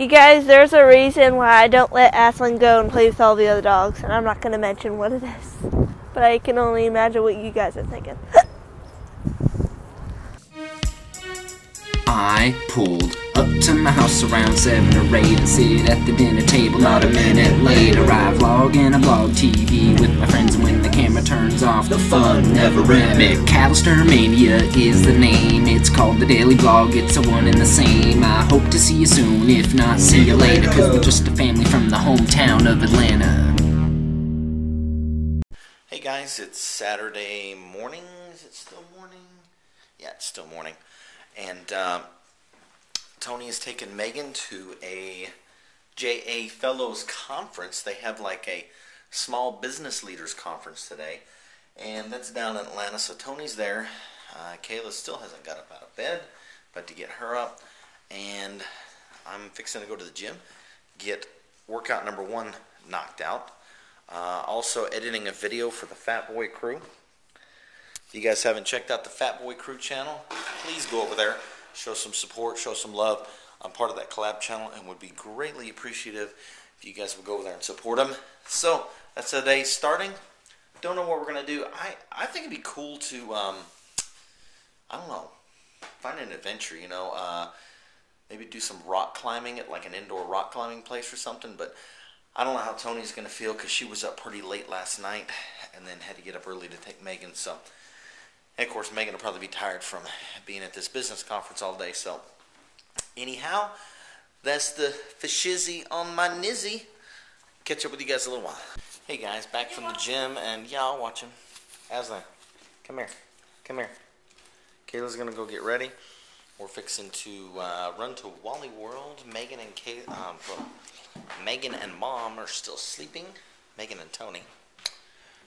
You guys, there's a reason why I don't let Aslan go and play with all the other dogs, and I'm not going to mention what it is. But I can only imagine what you guys are thinking. I pulled up to my house around 7 or 8 and sit at the dinner table not a minute later. I vlog in a vlog TV with my friends and when the camera off, the fun never ends. McAlister Mania is the name. It's called the Daily Vlog, it's a one and the same. I hope to see you soon, if not, see you later, cause we're just a family from the hometown of Atlanta. Hey guys, it's Saturday morning. Is it still morning? Yeah, it's still morning. And um, Tony has taken Megan to a JA Fellows Conference. They have like a small business leaders conference today. And that's down in Atlanta. So Tony's there. Uh, Kayla still hasn't got up out of bed, but to get her up. And I'm fixing to go to the gym, get workout number one knocked out. Uh, also editing a video for the Phat Boy Crew. If you guys haven't checked out the Phat Boy Crew channel, please go over there, show some support, show some love. I'm part of that collab channel and would be greatly appreciative if you guys would go over there and support them. So that's the day starting. Don't know what we're gonna do. I I think it'd be cool to um, I don't know, find an adventure. You know, uh, maybe do some rock climbing at like an indoor rock climbing place or something. But I don't know how Tony's gonna feel because she was up pretty late last night and then had to get up early to take Megan. So. And of course, Megan will probably be tired from being at this business conference all day. So, anyhow, that's the fashizzy on my nizzy. Catch up with you guys a little while. Hey guys, back from the gym, and y'all watching. Aslan, come here. Come here. Kayla's gonna go get ready. We're fixing to uh, run to Wally World. Megan and Kay, um, well, Megan and Mom are still sleeping. Megan and Tony.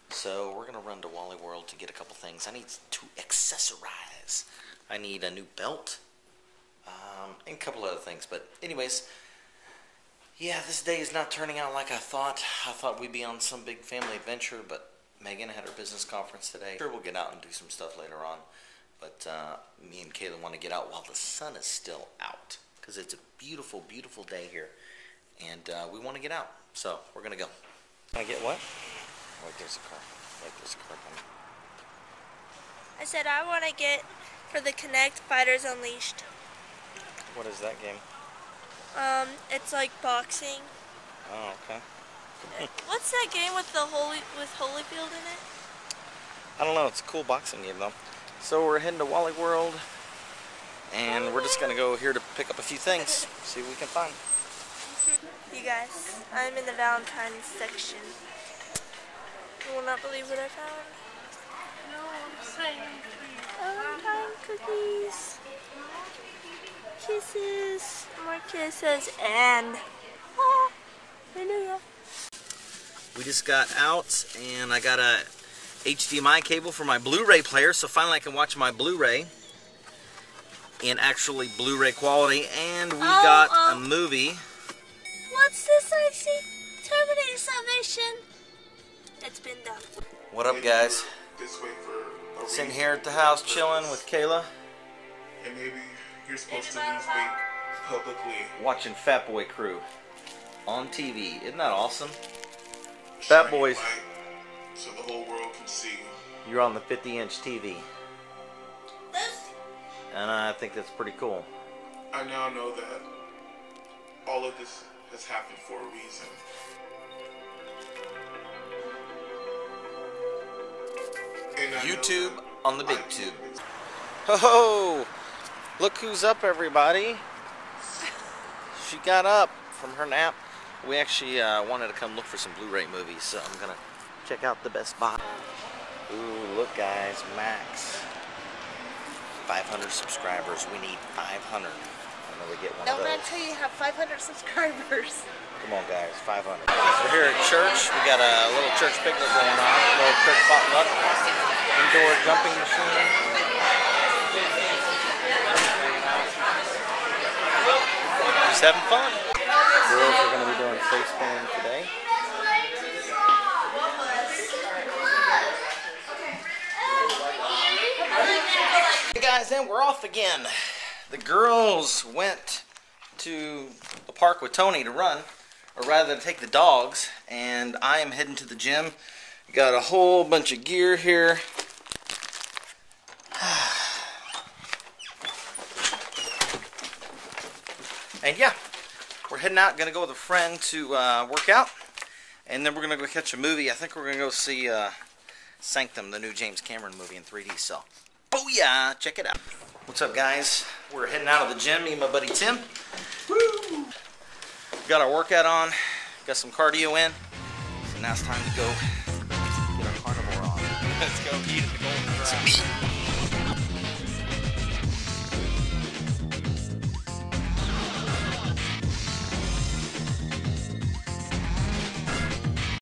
So we're gonna run to Wally World to get a couple things. I need to accessorize. I need a new belt um, and a couple other things. But anyways, yeah, this day is not turning out like I thought. I thought we'd be on some big family adventure, but Megan had her business conference today. Sure, we'll get out and do some stuff later on. But uh, me and Kayla want to get out while the sun is still out because it's a beautiful, beautiful day here, and uh, we want to get out. So we're gonna go. Can I get what? Wait, there's a car. Wait, there's a car coming. I said I want to get for the Kinect Fighters Unleashed. What is that game? Um, it's like boxing. Oh, okay. What's that game with the Holy with Holyfield in it? I don't know. It's a cool boxing game though. So we're heading to Wally World, and we're just gonna go here to pick up a few things, see what we can find. You guys, I'm in the Valentine's section. You will not believe what I found. No, sign cookies. Valentine cookies. Kisses. More kisses. And. Oh, hallelujah. We just got out, and I got a HDMI cable for my Blu-ray player, so finally I can watch my Blu-ray in actually Blu-ray quality. And we Oh, got oh. a um, movie. What's this I see? Terminator Salvation. It's been done. What up, guys? This way for a Sitting here at the house chilling with Kayla, And maybe you're supposed to lose weight publicly. watching Phat Boy Crew on TV. Isn't that awesome? Fat Boys. So the whole world can see. You're on the 50-inch TV, This and I think that's pretty cool. I now know that all of this has happened for a reason. And YouTube on the big tube. Ho ho! Look who's up, everybody. She got up from her nap. We actually uh, wanted to come look for some Blu-ray movies, so I'm gonna check out the Best Buy. Ooh, look, guys, Macs. 500 subscribers. We need 500. I'm gonna get one Don't of those. until you have 500 subscribers. Come on, guys, 500. We're here at church. We got a little church picnic going on. A little church potluck. Indoor jumping machine. Just having fun. Girls are going to be doing face painting today. Hey guys, and we're off again. The girls went to the park with Tony to run, or rather to take the dogs, and I am heading to the gym. Got a whole bunch of gear here. And yeah, we're heading out. Gonna go with a friend to uh, work out, and then we're gonna go catch a movie. I think we're gonna go see uh, Sanctum, the new James Cameron movie in 3D. So, booyah! Check it out. What's up, guys? We're heading out of the gym. Me and my buddy Tim. Woo! Got our workout on. Got some cardio in. So now it's time to go get our carnivore on. Let's go eat at the Golden Corral.